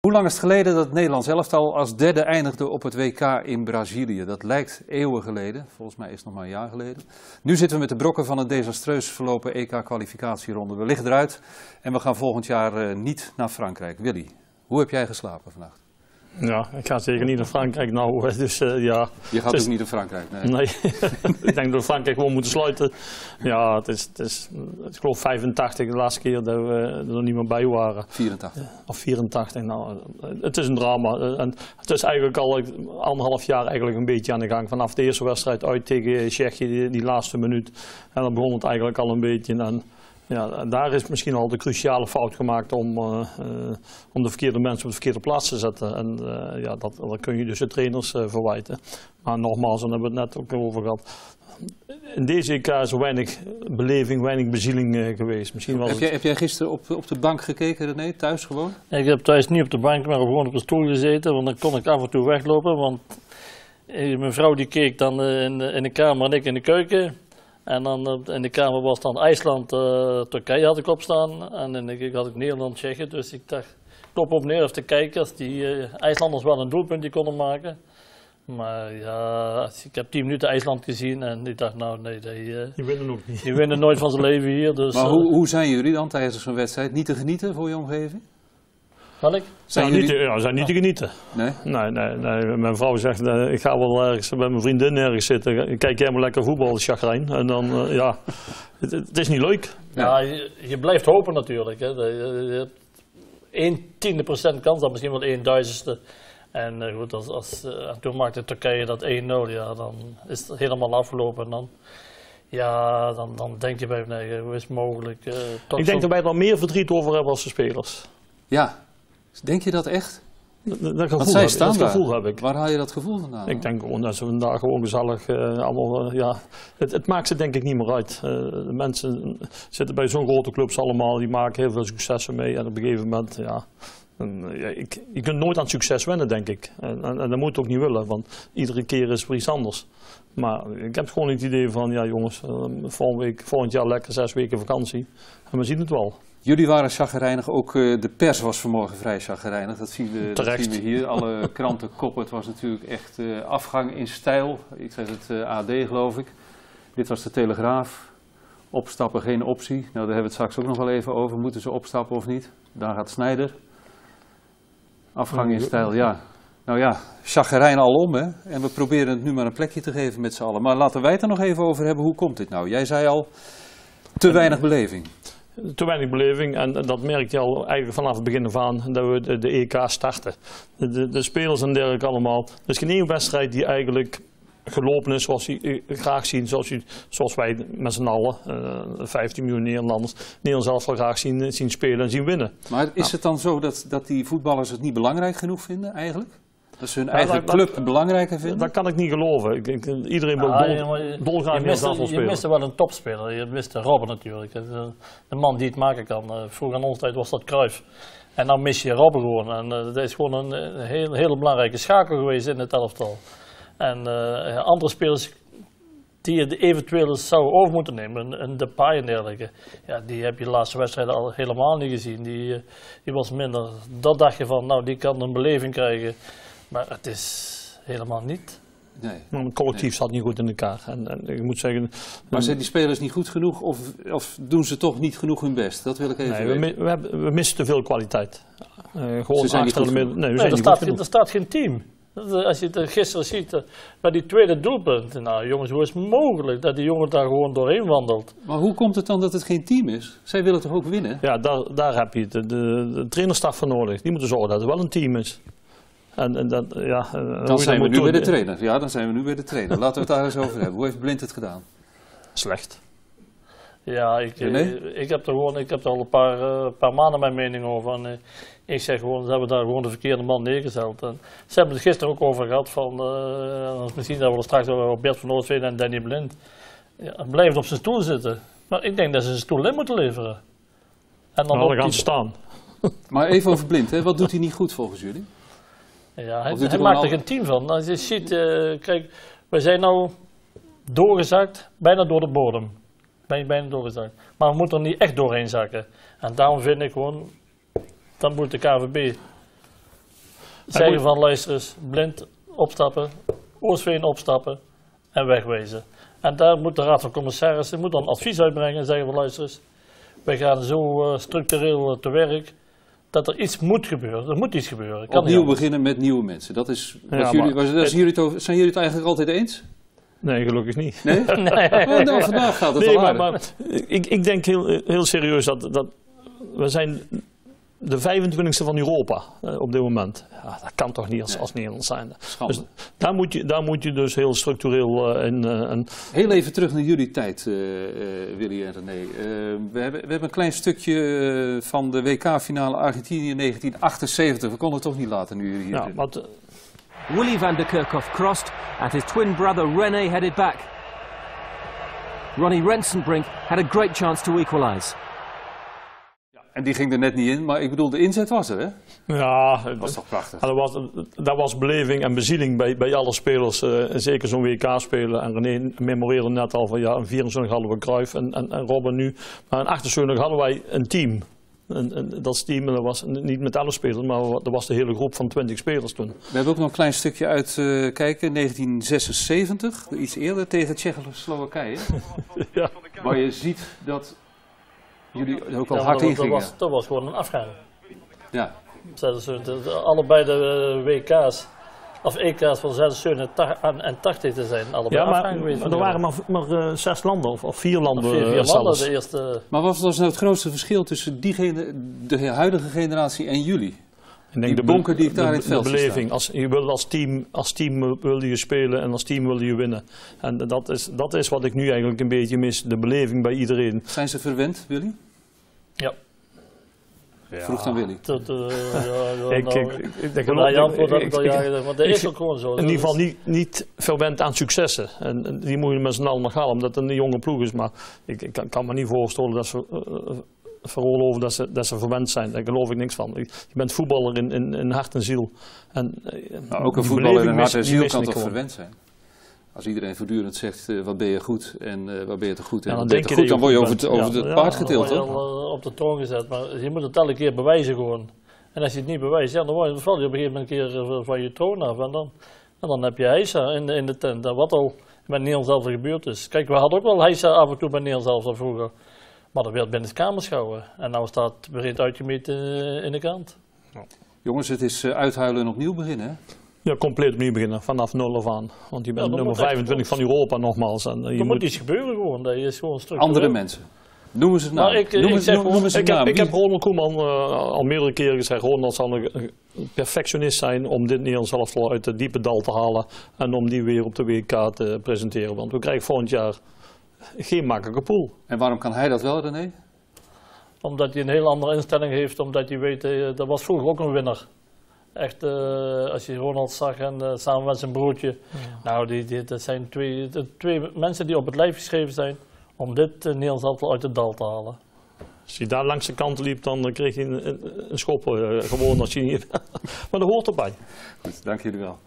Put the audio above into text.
Hoe lang is het geleden dat het Nederlands elftal als derde eindigde op het WK in Brazilië? Dat lijkt eeuwen geleden. Volgens mij is het nog maar een jaar geleden. Nu zitten we met de brokken van een desastreus verlopen EK-kwalificatieronde. We liggen eruit en we gaan volgend jaar eh, niet naar Frankrijk. Willy, hoe heb jij geslapen vannacht? Ja, ik ga zeker niet naar Frankrijk nou, dus uh, ja. Je gaat dus, ook niet naar Frankrijk, nee? Nee, ik denk dat we Frankrijk gewoon moeten sluiten. Ja, het is, het is ik geloof 85 de laatste keer dat we er nog niet meer bij waren. 84. Of 84, nou, het is een drama. En het is eigenlijk al anderhalf jaar eigenlijk een beetje aan de gang. Vanaf de eerste wedstrijd uit tegen Tsjechië, die, die laatste minuut. En dan begon het eigenlijk al een beetje. En, ja, daar is misschien al de cruciale fout gemaakt om, uh, uh, om de verkeerde mensen op de verkeerde plaats te zetten. En uh, ja, dat, dat kun je dus de trainers verwijten. Maar nogmaals, daar hebben we het net ook over gehad. In deze EK is er weinig beleving, weinig bezieling geweest. Misschien was heb, jij, heb jij gisteren op, op de bank gekeken, René? Thuis gewoon? Ik heb thuis niet op de bank, maar gewoon op de stoel gezeten. Want dan kon ik af en toe weglopen. Want mijn vrouw die keek dan in, in de kamer en ik in de keuken. En dan in de kamer was dan IJsland, uh, Turkije had ik opstaan. En in de had ik Nederland, Tsjechië. Dus ik dacht, klop op neer of de kijkers die uh, IJslanders wel een doelpuntje konden maken. Maar ja, ik heb 10 minuten IJsland gezien en ik dacht, nou nee, die, uh, die winnen ook niet. Die winnen nooit van zijn leven hier. Dus, maar hoe, hoe zijn jullie dan tijdens zo'n wedstrijd? Niet te genieten voor je omgeving? Wat ik? Zijn, ja, jullie... niet, te, ja, zijn niet te genieten. Nee? Nee, nee, nee. Mijn vrouw zegt, uh, ik ga wel ergens met mijn vriendin ergens zitten. Kijk jij maar lekker voetbal, chagrijn. En dan, uh, ja, het, het, is niet leuk. Ja, je, je blijft hopen natuurlijk. Hè. Je hebt 1 tiende procent kans, dan misschien wel 1 duizendste. En uh, goed, als, als, en toen maakte Turkije dat 1-0, ja, dan is het helemaal afgelopen. En dan, ja, dan, dan denk je bij nee, hoe is het mogelijk? ik denk dat wij er meer verdriet over hebben als de spelers. Ja, Denk je dat echt? Dat, dat gevoel, Want zij heb, staan dat gevoel daar. heb ik. Waar haal je dat gevoel vandaan? Ik denk gewoon dat ze vandaag gewoon gezellig uh, allemaal, uh, ja, het, het, maakt ze denk ik niet meer uit. Uh, de mensen zitten bij zo'n grote clubs allemaal, die maken heel veel successen mee en op een gegeven moment, ja, en, ik, je kunt nooit aan succes wennen denk ik. En, en, en dat moet je ook niet willen, want iedere keer is er iets anders. Maar ik heb gewoon het idee van, ja jongens, volgende week, volgend jaar lekker zes weken vakantie en we zien het wel. Jullie waren chagrijnig, ook uh, de pers was vanmorgen vrij chagrijnig. Dat zien we, dat zien we hier. Alle krantenkoppen, het was natuurlijk echt afgang in stijl. Ik zeg het AD geloof ik. Dit was de Telegraaf. Opstappen geen optie. Nou, daar hebben we het straks ook nog wel even over. Moeten ze opstappen of niet? Daar gaat Snijder. Afgang in stijl, ja. Nou ja, chagrijn alom hè. En we proberen het nu maar een plekje te geven met z'n allen. Maar laten wij het er nog even over hebben. Hoe komt dit nou? Jij zei al, te weinig beleving te weinig beleving en dat merkte je al eigenlijk vanaf het begin af aan dat we de, EK starten. De, de, spelers en dergelijke allemaal. Is geen één wedstrijd die eigenlijk gelopen is zoals je graag zien, zoals, je, zoals wij met z'n allen, uh, 15 miljoen Nederlanders, Nederland zelf wel graag zien, zien spelen en zien winnen. Maar is nou. het dan zo dat, dat die voetballers het niet belangrijk genoeg vinden eigenlijk? Dat ze hun Ja, eigen dat- club dat- belangrijker vinden? Dat kan ik niet geloven. Ik, ik- iedereen wil dol, je- dolgraag meer zelf Je spelen. miste wel een topspeler. Je miste Robben natuurlijk. De, de man die het maken kan. Eh, Vroeger aan onze tijd was dat Cruijff. En dan mis je Robben gewoon. En eh, dat is gewoon een, eh, heel, hele belangrijke schakel geweest in het elftal. En eh, andere spelers die je eventueel zou over moeten nemen, een, Depay en dergelijke, ja, die heb je de laatste wedstrijden al helemaal niet gezien. Die, eh, die was minder. Dat dacht je van, nou die kan een beleving krijgen. Maar het is helemaal niet. Nee. Maar het collectief zat niet goed in elkaar. En, en ik moet zeggen, Maar zijn die spelers niet goed genoeg of, of doen ze toch niet genoeg hun best? Dat wil ik even nee, we, weten. mi- we, hebben, we missen te veel kwaliteit. Eh, gewoon Ze zijn niet goed midden. Nee, we Nee, zijn er, niet staat, goed geen- genoeg. er staat geen team. Dat, eh, Als je het gisteren ziet, eh, bij die tweede doelpunt. Nou jongens, hoe is het mogelijk dat die jongen daar gewoon doorheen wandelt? Maar hoe komt het dan dat het geen team is? Zij willen toch ook winnen? Ja, daar, daar heb je de, de, de trainerstaf voor nodig. Die moeten zorgen dat het wel een team is. En, en dat, ja, Dan zijn we nu bij doen, de trainer. Ja, dan zijn we nu bij de trainer. Laten we het daar eens over hebben. Hoe heeft Blind het gedaan? Slecht. Ja, ik, eh, ik heb er gewoon, ik heb er al een paar, eh, paar maanden mijn mening over. En, eh, ik zeg gewoon, ze hebben daar gewoon de verkeerde man neergezet. En ze hebben het gisteren ook over gehad van, eh, misschien dat we er straks over Bert van Oostveen en Danny Blind. Ja, hij blijft op zijn stoel zitten. Maar ik denk dat ze zijn stoel in moeten leveren. En dan Nou, gaan die- ze staan. Maar even over Blind. Hè. Wat doet hij niet goed volgens jullie? Ja, hij, hij hij maakt er geen team van. Als je ziet, kijk, we zijn nou doorgezakt, bijna door de bodem. Ben bijna doorgezakt. Maar we moeten er niet echt doorheen zakken. En daarom vind ik gewoon, dan moet de KVB zeggen van luister eens, blind opstappen, Oostveen opstappen en wegwezen. En daar moet de Raad van Commissarissen moet dan advies uitbrengen en zeggen van luister eens, wij gaan zo uh, structureel te werk dat er iets moet gebeuren. Er moet iets gebeuren. Kan Opnieuw beginnen met nieuwe mensen. Dat is, ja, jullie, was, dat jullie het, zijn jullie het eigenlijk altijd eens? Nee, gelukkig niet. Nee? nee. Oh, nou, vandaag gaat het nee, maar, maar, ik, ik denk heel, heel serieus dat, dat we zijn de 25e van Europa uh, op dit moment. Ja, dat kan toch niet als, als Nederland zijn. Dus daar moet, je, daar moet je dus heel structureel uh, in. Uh, heel even terug naar jullie tijd, Willy en René. we, hebben, we hebben een klein stukje van de WK-finale Argentinië 1978. We konden het toch niet laten nu jullie hier ja, wat, Willy van der Kerkhoff crossed and his twin brother René headed back. Ronnie Rensenbrink had a great chance to equalise. En die ging er net niet in, maar ik bedoel, de inzet was er, hè? Ja, dat was toch prachtig. Dat was, dat was beleving en bezieling bij, bij alle spelers. Uh, zeker zo'n WK spelen. En René memoreerde net al van ja, in 24 hadden we Cruijff en, en, en Robben nu. Maar in 78 hadden wij een team. En, en, dat team dat was niet met alle spelers, maar dat was de hele groep van 20 spelers toen. We hebben ook nog een klein stukje uitkijken. Uh, 1976, iets eerder tegen Tsjechoslowakije. ja. Waar je ziet dat jullie ook al ja, hard ingingen. Dat was, dat was gewoon een afgang. Ja. Allebei de WK's of EK's van 76 en 80 te zijn. Allebei ja, maar, maar er waren maar, maar uh, zes landen of, of, vier landen. Of vier, vier uh, landen de eerste. Maar wat was nou het grootste verschil tussen diegene, de huidige generatie en jullie? Ik denk de bonken die ik daar de, in het veld De beleving. Als, je wil als, team, als team wilde je spelen en als team wilde je winnen. En dat is, dat is wat ik nu eigenlijk een beetje mis. De beleving bij iedereen. Zijn ze verwend, Willy? Ja. Ja. Vroeg dan Willy. Dat, uh, ja, ik, nou, ik, ik, denk nou, dat ik, ja, want dat is ook gewoon zo. In ieder geval niet, niet verwend aan successen. En, en die moet je met z'n allen nog halen, omdat het een jonge ploeg is. Maar ik, ik kan, kan, me niet voorstellen dat ze uh, veroorloven dat ze, dat ze verwend zijn. Daar geloof ik niks van. Je bent voetballer in, in, in hart en ziel. En, nou, ook een voetballer in hart en ziel kan toch verwend zijn? Als iedereen voortdurend zegt, uh, wat ben je goed en uh, wat ben je te goed en ja, dan, ben je te goed, dan word je over het, over het paard getild, toch? Uh, op de troon gezet, maar je moet het elke keer bewijzen gewoon. En als je het niet bewijst, ja, dan, word je, val je op een gegeven moment een keer van je troon af. En dan, en dan heb je heisa in, in de tent. En wat al met Nederland zelf gebeurd is. Kijk, we hadden ook wel heisa af en toe bij Nederland zelf vroeger. Maar dat werd binnen de kamer schouwen. En nu staat het uitgemeten in de krant. Jongens, het is uithuilen en opnieuw beginnen, hè? Ja, compleet opnieuw beginnen, vanaf nul af aan. Want je bent nummer 25 van Europa nogmaals. En er moet iets gebeuren gewoon, dat is gewoon Andere mensen. Noemen ze het nou. Ik, noemen, ik, zeg, noemen ze ik, heb, ik heb Ronald Koeman uh, al meerdere keren gezegd, Ronald zal een perfectionist zijn om dit Nederlands elftal uit het diepe dal te halen en om die weer op de WK te presenteren. Want we krijgen volgend jaar geen makkelijke pool. En waarom kan hij dat wel, René? Omdat hij een heel andere instelling heeft, omdat hij weet, uh, dat was vroeger ook een winnaar. Echt, uh, als je Ronald zag en uh, samen met zijn broertje. Nou, die, die, dat zijn twee, twee mensen die op het lijf geschreven zijn om dit uh, Nederlands elftal uit het dal te halen. Als je daar langs de kant liep, dan kreeg je een, een, een schop gewoon als je niet... maar dat hoort erbij. Goed, dank jullie wel.